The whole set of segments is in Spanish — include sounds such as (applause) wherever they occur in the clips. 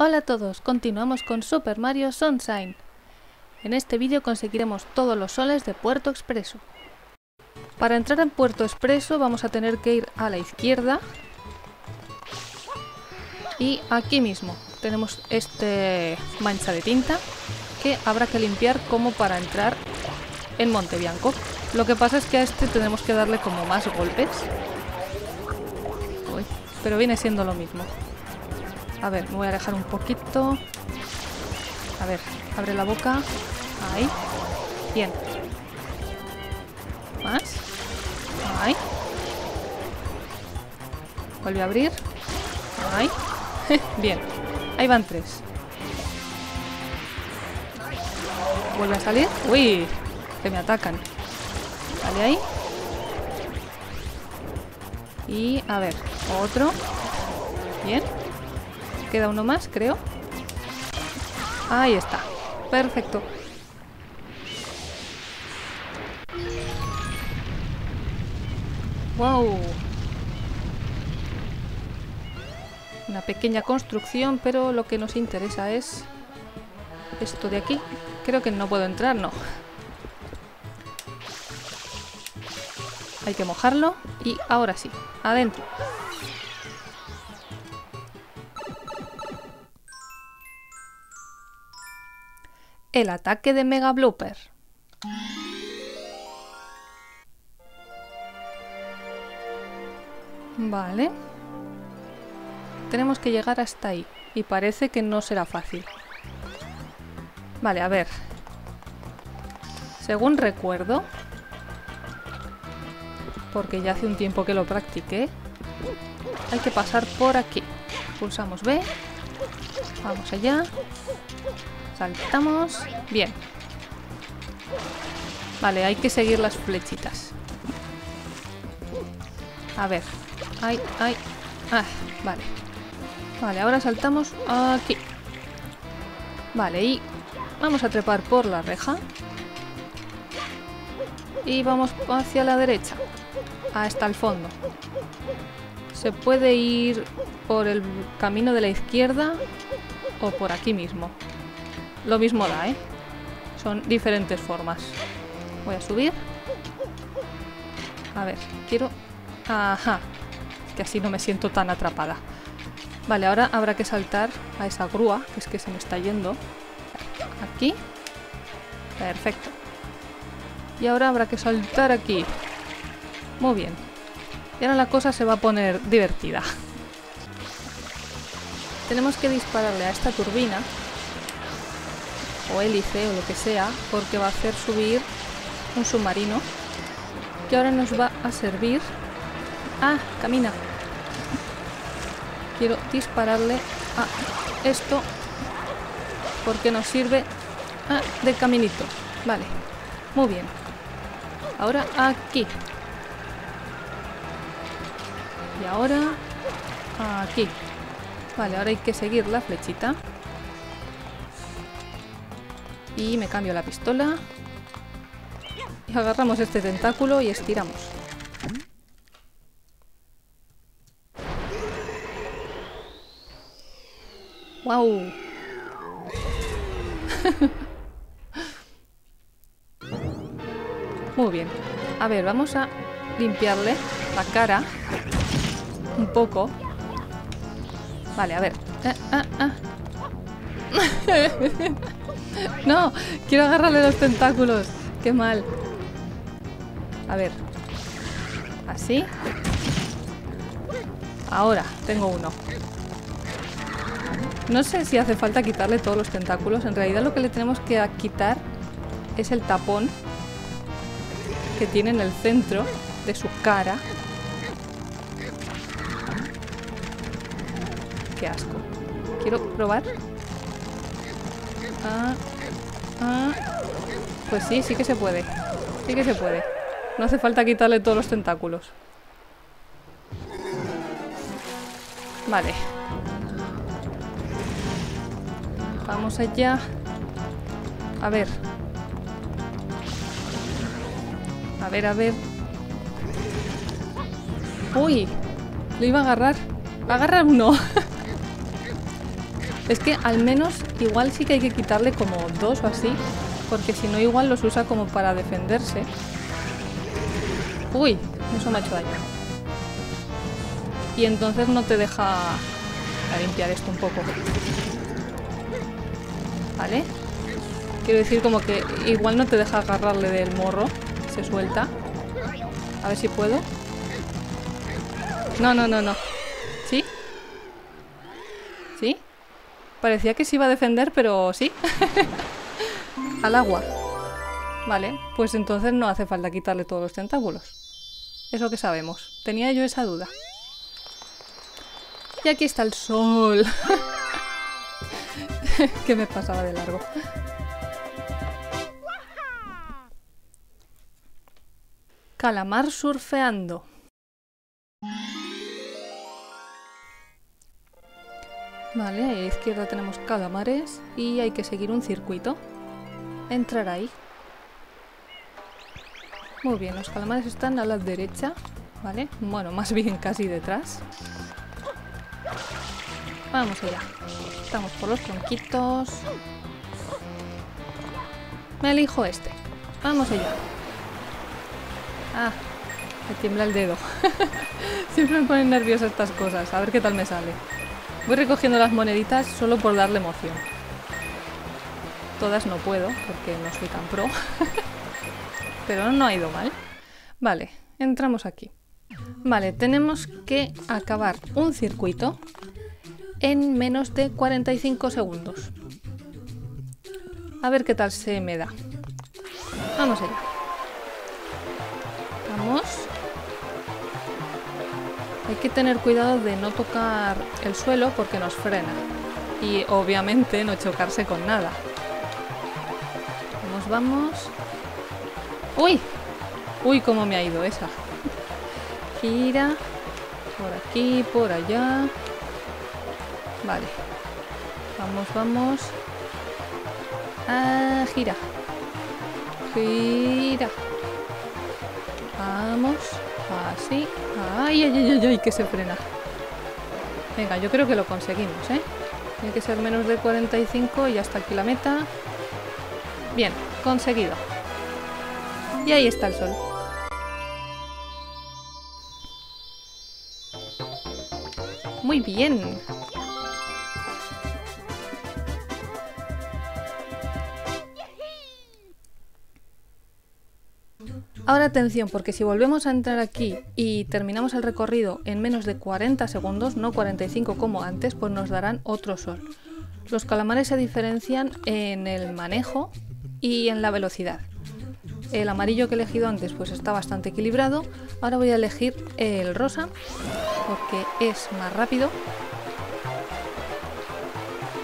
Hola a todos, continuamos con Super Mario Sunshine. En este vídeo conseguiremos todos los soles de Puerto Expreso. Para entrar en Puerto Expreso vamos a tener que ir a la izquierda. Y aquí mismo tenemos este mancha de tinta que habrá que limpiar como para entrar en Monte Bianco. Lo que pasa es que a este tenemos que darle como más golpes. Uy, pero viene siendo lo mismo. A ver, me voy a alejar un poquito. A ver, abre la boca. Ahí. Bien. Más. Ahí. Vuelve a abrir. Ahí. (laughs) Bien. Ahí van tres. Vuelve a salir. Uy, que me atacan. Sale ahí. Y a ver, otro. Bien. Queda uno más, creo. Ahí está. Perfecto. ¡Wow! Una pequeña construcción, pero lo que nos interesa es esto de aquí. Creo que no puedo entrar, no. Hay que mojarlo y ahora sí, adentro. El ataque de Mega Blooper. Vale. Tenemos que llegar hasta ahí. Y parece que no será fácil. Vale, a ver. Según recuerdo, porque ya hace un tiempo que lo practiqué, hay que pasar por aquí. Pulsamos B. Vamos allá. Saltamos. Bien. Vale, hay que seguir las flechitas. A ver. Ay, ay. Ah, vale. Vale, ahora saltamos aquí. Vale, y vamos a trepar por la reja. Y vamos hacia la derecha. Hasta el fondo. Se puede ir por el camino de la izquierda o por aquí mismo. Lo mismo da, ¿eh? Son diferentes formas. Voy a subir. A ver, quiero... Ajá. Que así no me siento tan atrapada. Vale, ahora habrá que saltar a esa grúa, que es que se me está yendo. Aquí. Perfecto. Y ahora habrá que saltar aquí. Muy bien. Y ahora la cosa se va a poner divertida. (laughs) Tenemos que dispararle a esta turbina o hélice o lo que sea, porque va a hacer subir un submarino que ahora nos va a servir. Ah, camina. Quiero dispararle a esto porque nos sirve ah, de caminito. Vale, muy bien. Ahora aquí. Y ahora aquí. Vale, ahora hay que seguir la flechita. Y me cambio la pistola. Y agarramos este tentáculo y estiramos. ¡Wow! (laughs) Muy bien. A ver, vamos a limpiarle la cara un poco. Vale, a ver. Ah, ah, ah. No, quiero agarrarle los tentáculos. Qué mal. A ver. Así. Ahora, tengo uno. No sé si hace falta quitarle todos los tentáculos. En realidad lo que le tenemos que quitar es el tapón que tiene en el centro de su cara. Qué asco. Quiero probar. Ah, ah. Pues sí, sí que se puede. Sí que se puede. No hace falta quitarle todos los tentáculos. Vale. Vamos allá. A ver. A ver, a ver. ¡Uy! Lo iba a agarrar. Va a agarrar uno. (laughs) Es que al menos igual sí que hay que quitarle como dos o así, porque si no igual los usa como para defenderse. Uy, eso me ha hecho daño. Y entonces no te deja limpiar esto un poco. ¿Vale? Quiero decir como que igual no te deja agarrarle del morro. Se suelta. A ver si puedo. No, no, no, no. ¿Sí? ¿Sí? Parecía que se iba a defender, pero sí. (laughs) Al agua. Vale, pues entonces no hace falta quitarle todos los tentáculos. Eso que sabemos. Tenía yo esa duda. Y aquí está el sol. (laughs) que me pasaba de largo. Calamar surfeando. Vale, a la izquierda tenemos calamares y hay que seguir un circuito. Entrar ahí. Muy bien, los calamares están a la derecha, ¿vale? Bueno, más bien casi detrás. Vamos allá. Estamos por los tronquitos. Me elijo este. Vamos allá. Ah, me tiembla el dedo. (laughs) Siempre me ponen nerviosa estas cosas. A ver qué tal me sale. Voy recogiendo las moneditas solo por darle emoción. Todas no puedo porque no soy tan pro. (laughs) Pero no ha ido mal. Vale, entramos aquí. Vale, tenemos que acabar un circuito en menos de 45 segundos. A ver qué tal se me da. Vamos allá. Hay que tener cuidado de no tocar el suelo porque nos frena. Y obviamente no chocarse con nada. Vamos, vamos. ¡Uy! ¡Uy, cómo me ha ido esa! Gira. Por aquí, por allá. Vale. Vamos, vamos. Ah, gira. Gira. Vamos. Así. Ay, ay, ay, ay, ay, que se frena. Venga, yo creo que lo conseguimos, ¿eh? Tiene que ser menos de 45 y hasta aquí la meta. Bien, conseguido. Y ahí está el sol. Muy bien. Ahora atención, porque si volvemos a entrar aquí y terminamos el recorrido en menos de 40 segundos, no 45 como antes, pues nos darán otro sol. Los calamares se diferencian en el manejo y en la velocidad. El amarillo que he elegido antes pues está bastante equilibrado. Ahora voy a elegir el rosa porque es más rápido.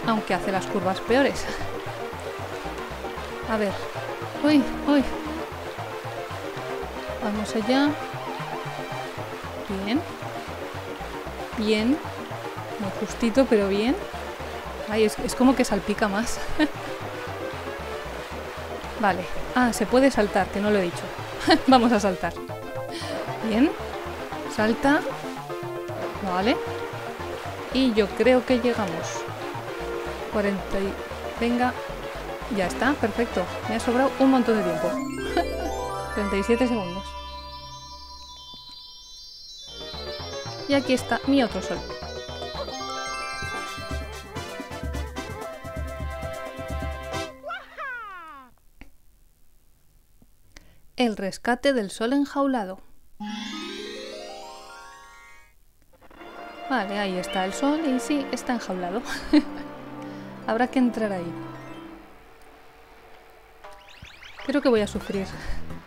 Aunque hace las curvas peores. A ver. Uy, uy, Vamos allá. Bien. Bien. Muy justito, pero bien. Ay, es, es como que salpica más. (laughs) vale. Ah, se puede saltar, que no lo he dicho. (laughs) Vamos a saltar. Bien. Salta. Vale. Y yo creo que llegamos. 40 y... Venga. Ya está, perfecto. Me ha sobrado un montón de tiempo. (laughs) 37 segundos. Y aquí está mi otro sol. El rescate del sol enjaulado. Vale, ahí está el sol y sí, está enjaulado. (laughs) Habrá que entrar ahí. Creo que voy a sufrir.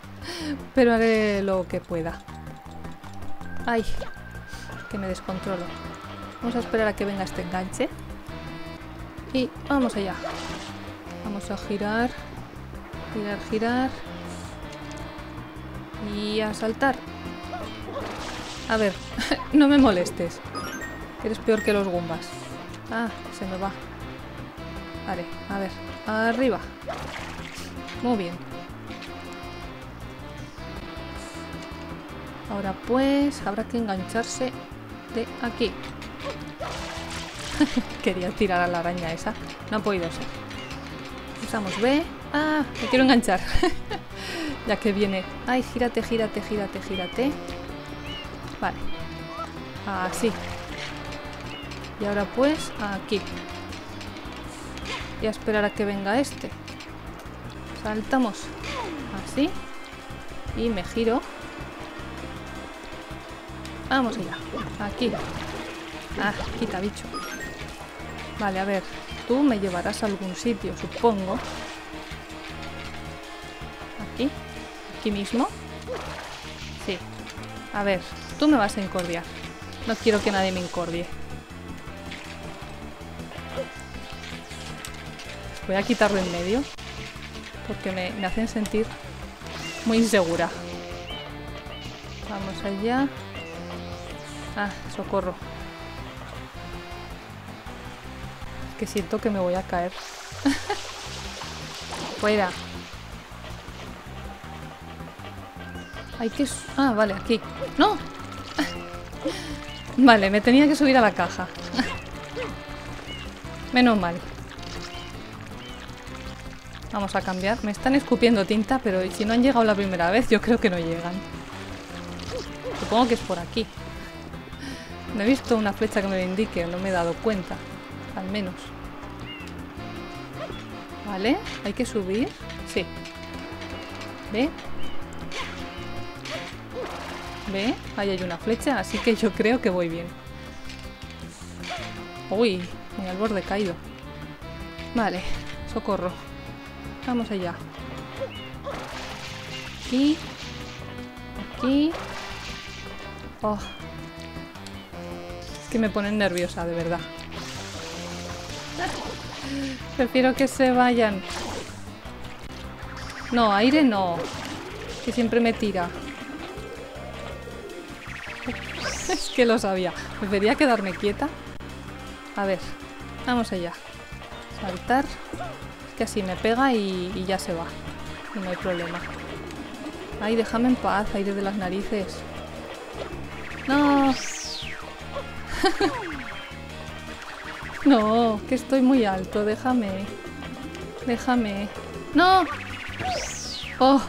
(laughs) Pero haré lo que pueda. Ay, que me descontrolo. Vamos a esperar a que venga este enganche. Y vamos allá. Vamos a girar. Girar, girar. Y a saltar. A ver, (laughs) no me molestes. Eres peor que los gumbas. Ah, se me va. Vale, a ver. Arriba. Muy bien. Ahora pues habrá que engancharse aquí. (laughs) Quería tirar a la araña esa. No ha podido ser. Usamos B. Ah, me quiero enganchar. (laughs) ya que viene. Ay, gírate, gírate, gírate, gírate. Vale. Así. Y ahora pues aquí. Y a esperar a que venga este. Saltamos. Así. Y me giro. Vamos allá. Aquí. Ah, quita bicho. Vale, a ver. Tú me llevarás a algún sitio, supongo. Aquí. Aquí mismo. Sí. A ver, tú me vas a incordiar. No quiero que nadie me incordie. Voy a quitarlo en medio. Porque me, me hacen sentir muy insegura. Vamos allá. Ah, socorro. que siento que me voy a caer. (laughs) Fuera. Hay que... Ah, vale, aquí. ¡No! (laughs) vale, me tenía que subir a la caja. (laughs) Menos mal. Vamos a cambiar. Me están escupiendo tinta, pero si no han llegado la primera vez, yo creo que no llegan. Supongo que es por aquí. No he visto una flecha que me lo indique, no me he dado cuenta. Al menos. Vale, hay que subir. Sí. ¿Ve? ¿Ve? Ahí hay una flecha, así que yo creo que voy bien. Uy, me al borde caído. Vale, socorro. Vamos allá. Aquí. Aquí. Oh. Es que me ponen nerviosa, de verdad. Prefiero que se vayan. No, aire no. Que siempre me tira. (laughs) es que lo sabía. Debería quedarme quieta. A ver, vamos allá. Saltar que así me pega y, ya se va. Y no hay problema. Ay, déjame en paz, aire de las narices. No. (laughs) no, que estoy muy alto, déjame. Déjame. No. Oh.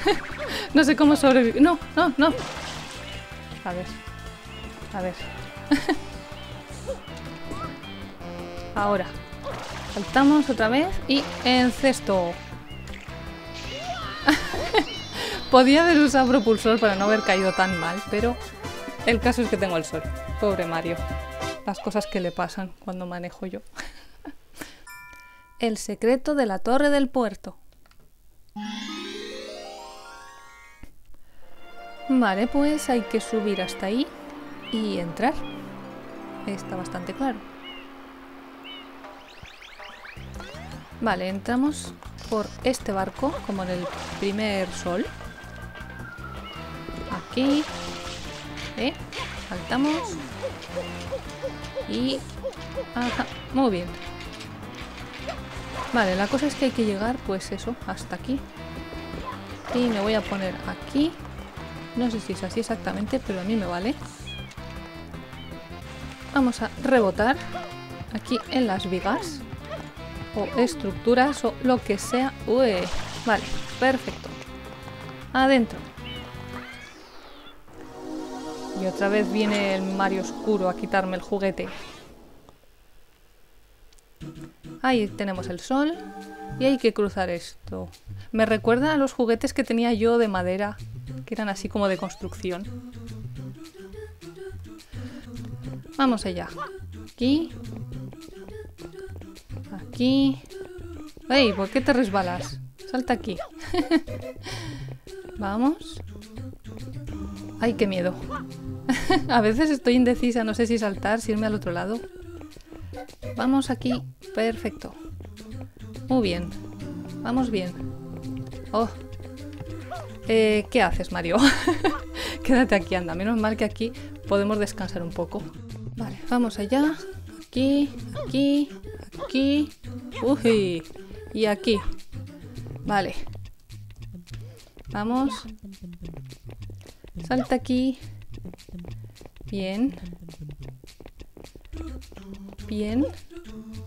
(laughs) no sé cómo sobrevivir. No, no, no. A ver. A ver. (laughs) Ahora. Saltamos otra vez y encesto. Podía haber usado propulsor para no haber caído tan mal, pero el caso es que tengo el sol. Pobre Mario. Las cosas que le pasan cuando manejo yo. el secreto de la torre del puerto. Vale, pues hay que subir hasta ahí y entrar. Está bastante claro. Vale, entramos por este barco, como en el primer sol. Aquí. ¿Eh? Saltamos. Y... Muy bien. Vale, la cosa es que hay que llegar, pues eso, hasta aquí. Y me voy a poner aquí. No sé si es así exactamente, pero a mí me vale. Vamos a rebotar aquí en las vigas o estructuras o lo que sea. Vale, perfecto. Adentro. Y otra vez viene el Mario Oscuro a quitarme el juguete. Ahí tenemos el sol. Y hay que cruzar esto. Me recuerda a los juguetes que tenía yo de madera, que eran así como de construcción. Vamos allá. Aquí aquí. ¡Ey! ¿Por qué te resbalas? Salta aquí. (laughs) Vamos. ¡Ay, qué miedo! (laughs) A veces estoy indecisa, no sé si saltar, si irme al otro lado. Vamos aquí. Perfecto. Muy bien. Vamos bien. Oh. Eh, ¿Qué haces, Mario? (laughs) Quédate aquí, anda. Menos mal que aquí podemos descansar un poco. Vale, vamos allá. Aquí, aquí, aquí. Uy, y aquí. Vale. Vamos. Salta aquí. Bien. Bien.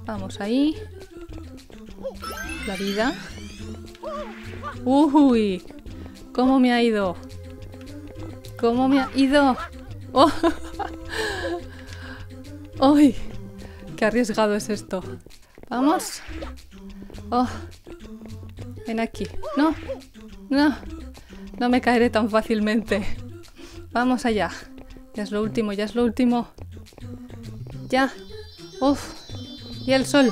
Vamos ahí. La vida. Uy. ¿Cómo me ha ido? ¿Cómo me ha ido? ¡Oh! (laughs) ¡Uy! ¡Qué arriesgado es esto! ¡Vamos! ¡Oh! Ven aquí. ¡No! ¡No! No me caeré tan fácilmente. Vamos allá. Ya es lo último, ya es lo último. Ya. Uf. Y el sol.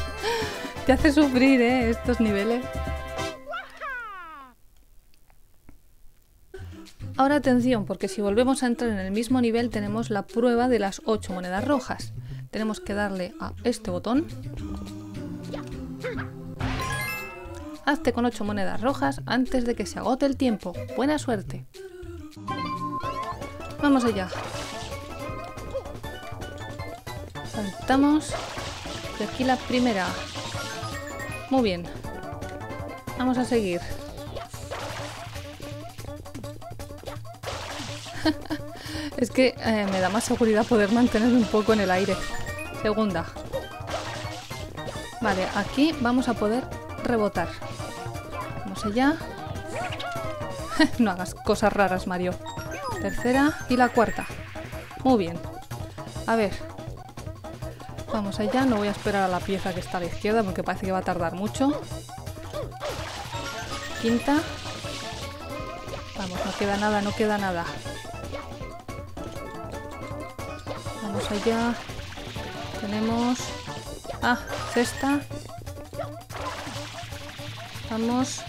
(laughs) Te hace sufrir, ¿eh? Estos niveles. Ahora atención, porque si volvemos a entrar en el mismo nivel tenemos la prueba de las 8 monedas rojas. Tenemos que darle a este botón. Hazte con 8 monedas rojas antes de que se agote el tiempo. Buena suerte. Vamos allá. Saltamos. Y aquí la primera. Muy bien. Vamos a seguir. (laughs) es que eh, me da más seguridad poder mantener un poco en el aire. Segunda. Vale, aquí vamos a poder rebotar. Vamos allá. (laughs) no hagas cosas raras, Mario. Tercera y la cuarta. Muy bien. A ver. Vamos allá. No voy a esperar a la pieza que está a la izquierda porque parece que va a tardar mucho. Quinta. Vamos, no queda nada, no queda nada. Vamos allá. Tenemos... Ah, sexta. Vamos.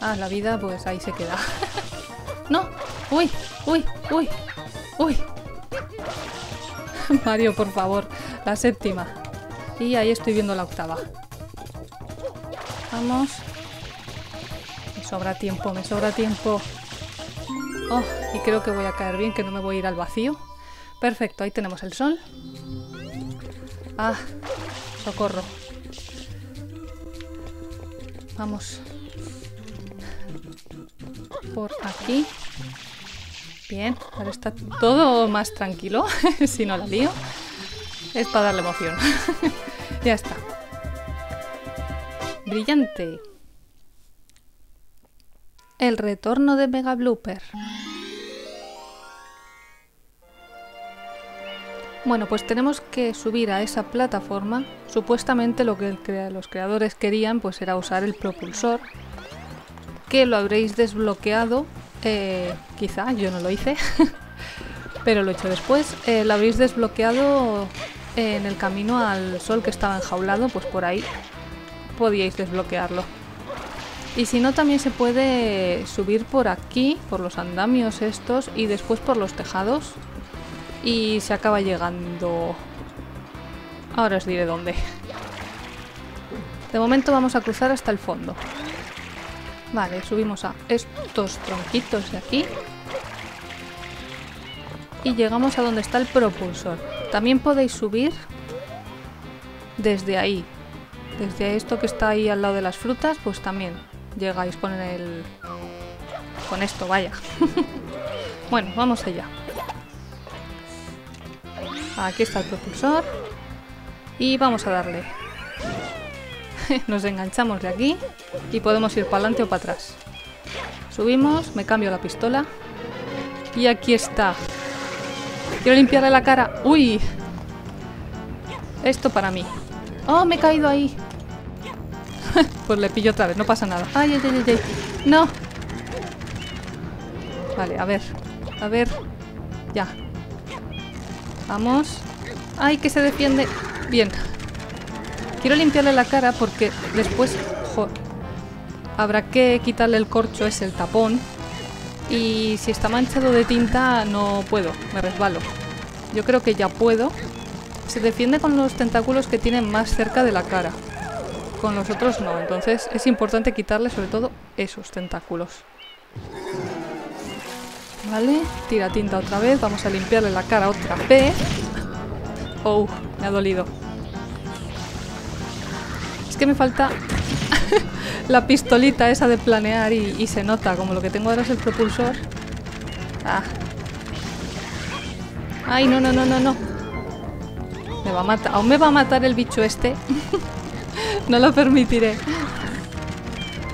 Ah, la vida, pues ahí se queda. (laughs) ¡No! ¡Uy! ¡Uy! ¡Uy! ¡Uy! (laughs) Mario, por favor. La séptima. Y ahí estoy viendo la octava. Vamos. Me sobra tiempo, me sobra tiempo. Oh, y creo que voy a caer bien, que no me voy a ir al vacío. Perfecto, ahí tenemos el sol. Ah, socorro. Vamos. Por aquí. Bien, ahora está todo más tranquilo, (laughs) si no la lío. Es para darle emoción. (laughs) ya está. Brillante. El retorno de Mega Blooper. Bueno, pues tenemos que subir a esa plataforma. Supuestamente lo que los creadores querían pues era usar el propulsor, que lo habréis desbloqueado, eh, quizá, yo no lo hice, (laughs) pero lo he hecho después. Eh, lo habréis desbloqueado en el camino al sol que estaba enjaulado, pues por ahí podíais desbloquearlo. Y si no, también se puede subir por aquí, por los andamios estos, y después por los tejados, y se acaba llegando... Ahora os diré dónde. De momento vamos a cruzar hasta el fondo. Vale, subimos a estos tronquitos de aquí. Y llegamos a donde está el propulsor. También podéis subir desde ahí. Desde esto que está ahí al lado de las frutas, pues también llegáis con el... Con esto, vaya. (laughs) bueno, vamos allá. Aquí está el propulsor. Y vamos a darle. (laughs) Nos enganchamos de aquí y podemos ir para adelante o para atrás. Subimos, me cambio la pistola. Y aquí está. Quiero limpiarle la cara. ¡Uy! Esto para mí. ¡Oh, me he caído ahí! (laughs) pues le pillo otra vez, no pasa nada. ¡Ay, ay, ay, ay! ¡No! Vale, a ver. A ver. Ya. Vamos. ¡Ay, que se defiende! Bien. Quiero limpiarle la cara porque después... habrá que quitarle el corcho, es el tapón. Y si está manchado de tinta no puedo, me resbalo. Yo creo que ya puedo. Se defiende con los tentáculos que tienen más cerca de la cara. Con los otros no, entonces es importante quitarle sobre todo esos tentáculos. Vale, tira tinta otra vez. Vamos a limpiarle la cara otra vez. Oh, me ha dolido. Que me falta (laughs) la pistolita esa de planear y, se nota. Como lo que tengo ahora es el propulsor. Ah. Ay, no, no, no, no, no. Me va a matar. Aún me va a matar el bicho este. (laughs) no lo permitiré.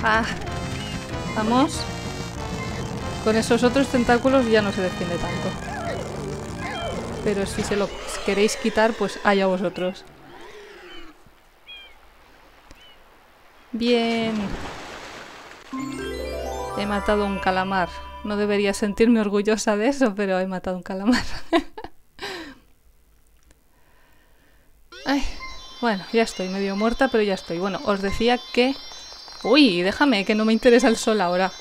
Ah. Vamos. Con esos otros tentáculos ya no se defiende tanto. Pero si se lo queréis quitar, pues allá vosotros. Bien. He matado un calamar. No debería sentirme orgullosa de eso, pero he matado un calamar. (laughs) Ay, bueno, ya estoy medio muerta, pero ya estoy. Bueno, os decía que... Uy, déjame, que no me interesa el sol ahora.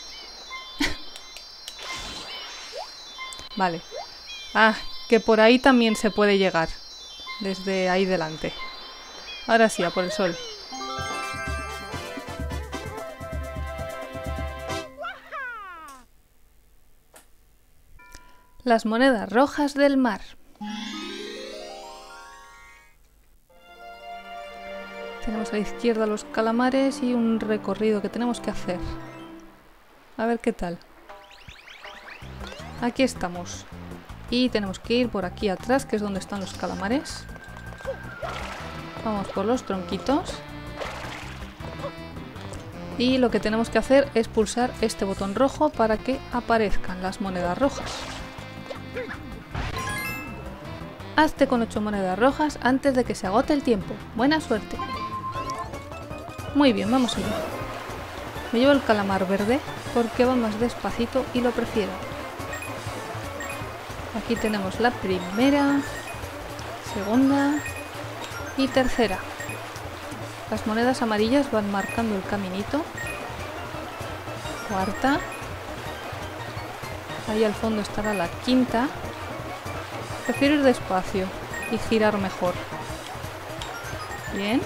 (laughs) vale. Ah, que por ahí también se puede llegar. Desde ahí delante. Ahora sí, a por el sol. Las monedas rojas del mar. Tenemos a la izquierda los calamares y un recorrido que tenemos que hacer. A ver qué tal. Aquí estamos. Y tenemos que ir por aquí atrás, que es donde están los calamares. Vamos por los tronquitos. Y lo que tenemos que hacer es pulsar este botón rojo para que aparezcan las monedas rojas. Hazte con 8 monedas rojas antes de que se agote el tiempo. Buena suerte. Muy bien, vamos allá. Me llevo el calamar verde porque va más despacito y lo prefiero. Aquí tenemos la primera, segunda y tercera. Las monedas amarillas van marcando el caminito. Cuarta. Ahí al fondo estará la quinta. Prefiero ir despacio y girar mejor. Bien.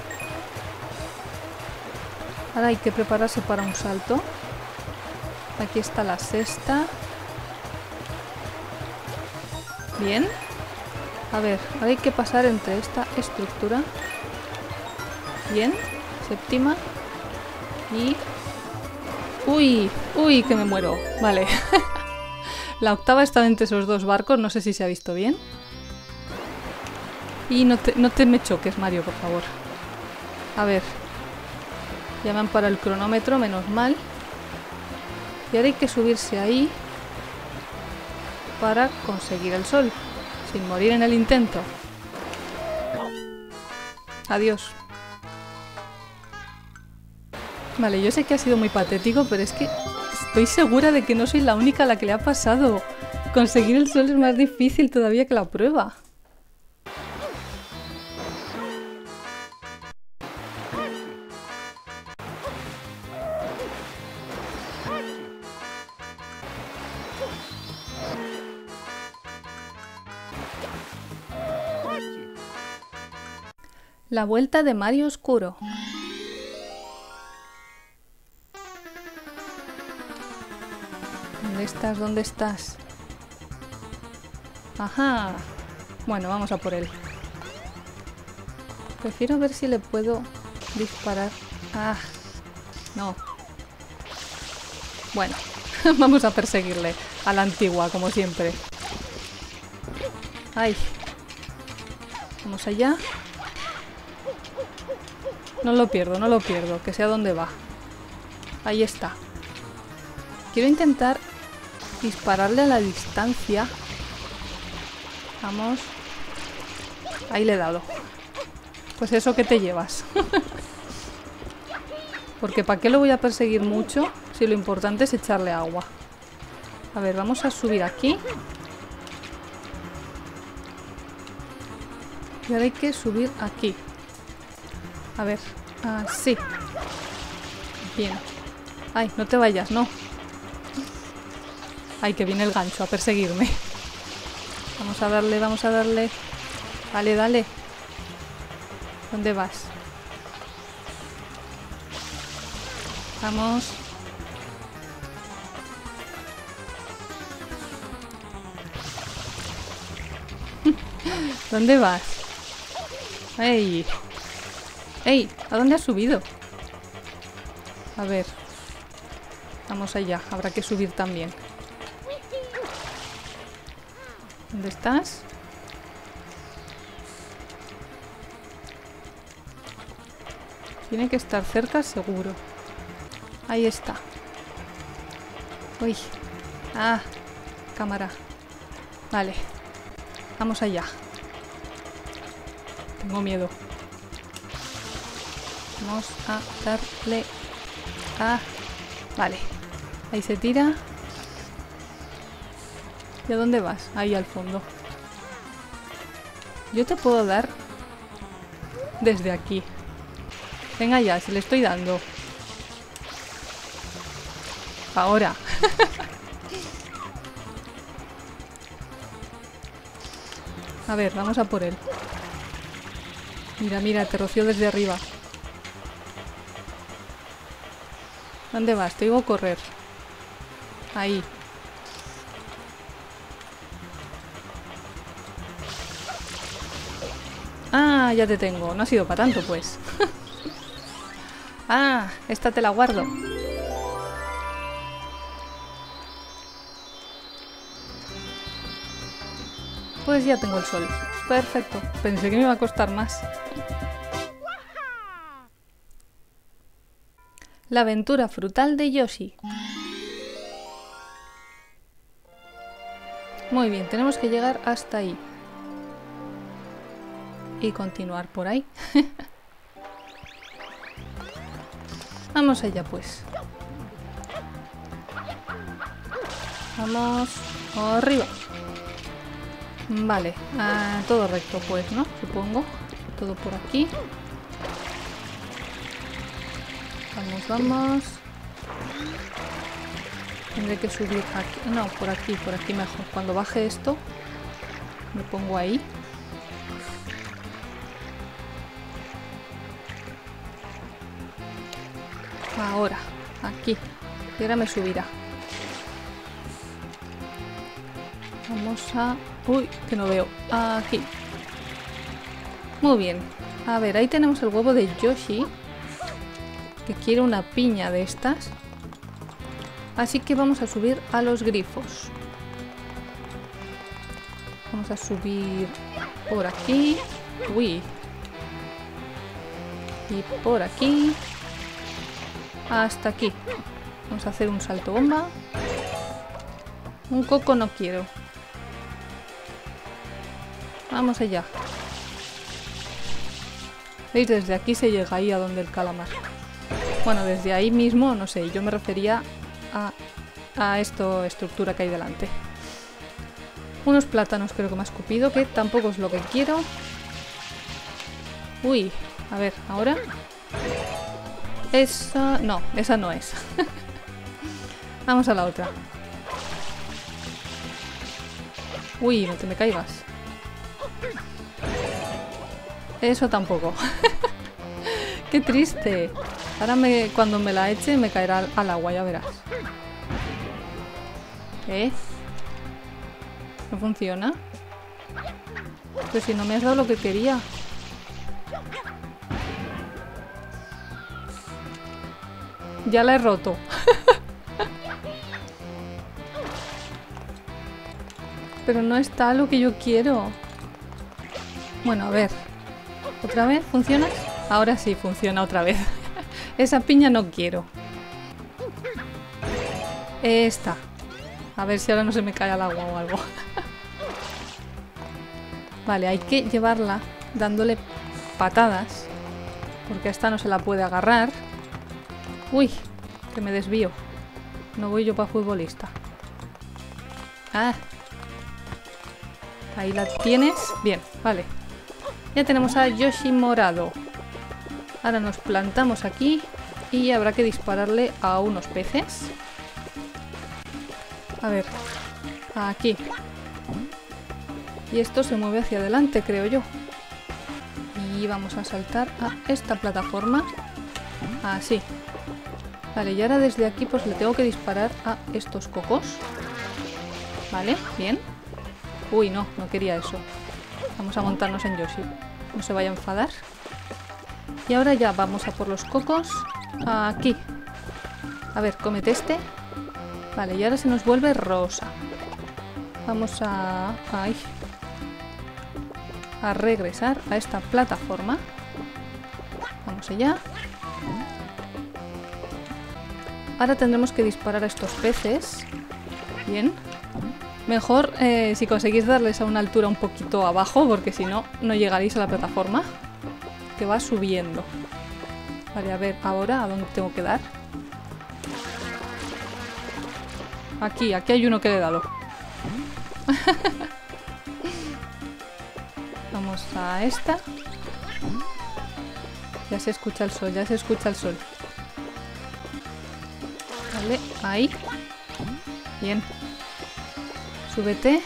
Ahora hay que prepararse para un salto. Aquí está la sexta. Bien. A ver, ahora hay que pasar entre esta estructura. Bien. Séptima. Y... ¡Uy! ¡Uy! Que me muero. Vale. (laughs) la octava está entre esos dos barcos. No sé si se ha visto bien. Y no te, no te me choques, Mario, por favor. A ver, Llaman para el cronómetro, menos mal. Y ahora hay que subirse ahí para conseguir el sol, sin morir en el intento. Adiós. Vale, yo sé que ha sido muy patético, pero es que estoy segura de que no soy la única a la que le ha pasado. Conseguir el sol es más difícil todavía que la prueba. La vuelta de Mario Oscuro. ¿Dónde estás? ¿Dónde estás? Ajá. Bueno, vamos a por él. Prefiero ver si le puedo disparar. Ah, no. Bueno, (laughs) vamos a perseguirle a la antigua, como siempre. ¡Ay! Vamos allá. No lo pierdo, no lo pierdo, que sea donde va. Ahí está. Quiero intentar dispararle a la distancia. Vamos. Ahí le he dado. Pues eso que te llevas. (laughs) Porque ¿para qué lo voy a perseguir mucho si lo importante es echarle agua? A ver, vamos a subir aquí. Y ahora hay que subir aquí. A ver. Así. Bien. Ay, no te vayas, no. Ay, que viene el gancho a perseguirme. Vamos a darle, vamos a darle. Dale, dale. ¿Dónde vas? Vamos. (laughs) ¿Dónde vas? ¡Ey! ¡Ey! ¿A dónde has subido? A ver. Vamos allá. Habrá que subir también. ¿Dónde estás? Tiene que estar cerca seguro. Ahí está. Uy. Ah, cámara. Vale. Vamos allá. Tengo miedo. Vamos a darle... Ah, vale. Ahí se tira. ¿Y a dónde vas? Ahí al fondo. Yo te puedo dar desde aquí. Venga ya, se le estoy dando. Ahora. (laughs) a ver, vamos a por él. Mira, mira, te roció desde arriba. ¿Dónde vas? Te digo correr. Ahí. Ah, ya te tengo. No ha sido para tanto, pues. (laughs) ah, esta te la guardo. Pues ya tengo el sol. Perfecto. Pensé que me iba a costar más. La aventura frutal de Yoshi. Muy bien, tenemos que llegar hasta ahí. Y continuar por ahí. (laughs) Vamos allá pues. Vamos arriba. Vale, ah, todo recto pues, ¿no? Supongo. Todo por aquí. Vamos, vamos. Tendré que subir aquí. No, por aquí, por aquí mejor. Cuando baje esto, me pongo ahí. Ahora, aquí. Y ahora me subirá. Vamos a... Uy, que no veo. Aquí. Muy bien. A ver, ahí tenemos el huevo de Yoshi que quiere una piña de estas. Así que vamos a subir a los grifos. Vamos a subir por aquí. Uy. Y por aquí. Hasta aquí. Vamos a hacer un salto bomba. Un coco no quiero. Vamos allá. ¿Veis? Desde aquí se llega ahí a donde el calamar. Bueno, desde ahí mismo, no sé, yo me refería a, a esta estructura que hay delante. Unos plátanos creo que me ha escupido, que tampoco es lo que quiero. Uy, a ver, ahora... Esa... no, esa no es. (laughs) Vamos a la otra. Uy, no te me caigas. Eso tampoco. (laughs) Qué triste. Ahora me, cuando me la eche me caerá al, agua, ya verás. ¿Eh? ¿No funciona? Pues si no me has dado lo que quería. Ya la he roto. (laughs) Pero no está lo que yo quiero. Bueno, a ver. ¿Otra vez? ¿Funciona? Ahora sí funciona otra vez. Esa piña no quiero. Esta. A ver si ahora no se me cae al agua o algo. (laughs) vale, hay que llevarla dándole patadas. Porque esta no se la puede agarrar. Uy, que me desvío. No voy yo para futbolista. Ah. Ahí la tienes. Bien, vale. Ya tenemos a Yoshi morado. Ahora nos plantamos aquí y habrá que dispararle a unos peces. A ver, aquí. Y esto se mueve hacia adelante, creo yo. Y vamos a saltar a esta plataforma. Así. Vale, y ahora desde aquí pues le tengo que disparar a estos cocos. Vale, bien. Uy, no, no quería eso. Vamos a montarnos en Yoshi. No se vaya a enfadar. Y ahora ya vamos a por los cocos. Aquí. A ver, comete este. Vale, y ahora se nos vuelve rosa. Vamos a... Ay. A regresar a esta plataforma. Vamos allá. Ahora tendremos que disparar a estos peces. Bien. Mejor eh, si conseguís darles a una altura un poquito abajo, porque si no, no llegaréis a la plataforma. Que va subiendo. Vale, a ver, ahora, ¿a dónde tengo que dar? Aquí, aquí hay uno que le he dado. (laughs) Vamos a esta. Ya se escucha el sol, ya se escucha el sol. Vale, ahí. Bien. Súbete.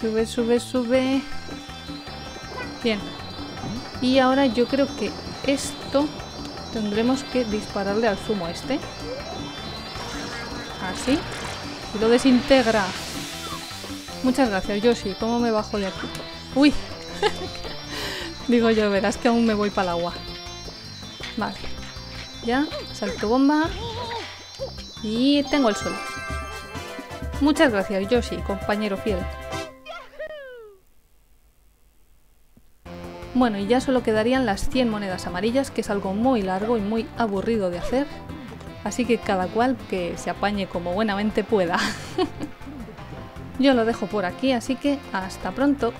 Sube, sube, sube. Bien. Y ahora yo creo que esto tendremos que dispararle al zumo este. Así. Y lo desintegra. Muchas gracias, Yoshi. ¿Cómo me bajo de aquí? ¡Uy! (laughs) Digo yo, verás que aún me voy para el agua. Vale. Ya, salto bomba. Y tengo el sol. Muchas gracias, Yoshi, compañero fiel. Bueno, y ya solo quedarían las 100 monedas amarillas, que es algo muy largo y muy aburrido de hacer. Así que cada cual que se apañe como buenamente pueda. (laughs) Yo lo dejo por aquí, así que hasta pronto.